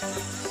Bye.